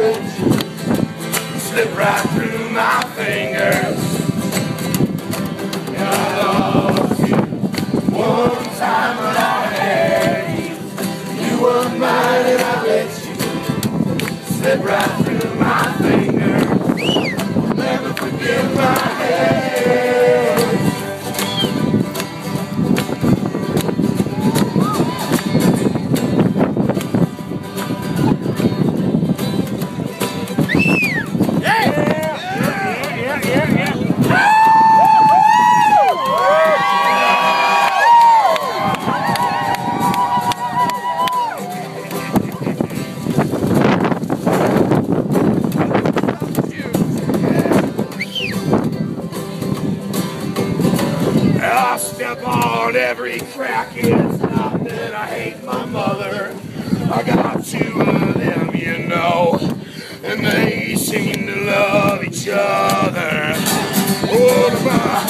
let you slip right through my fingers. I lost you one time when I had you. You were mine and step on every crack. It's not that I hate my mother. I got two of them, you know, and they seem to love each other. What am I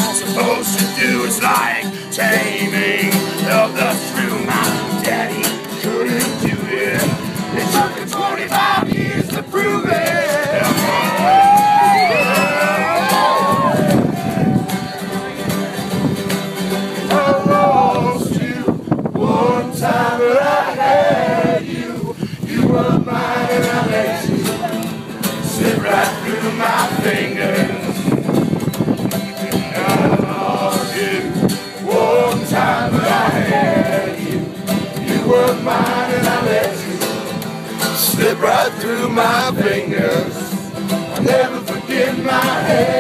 one time, but I had you. You were mine, and I let you slip right through my fingers. I lost you one time, but I had you. You were mine, and I let you slip right through my fingers. I'll never forget my head.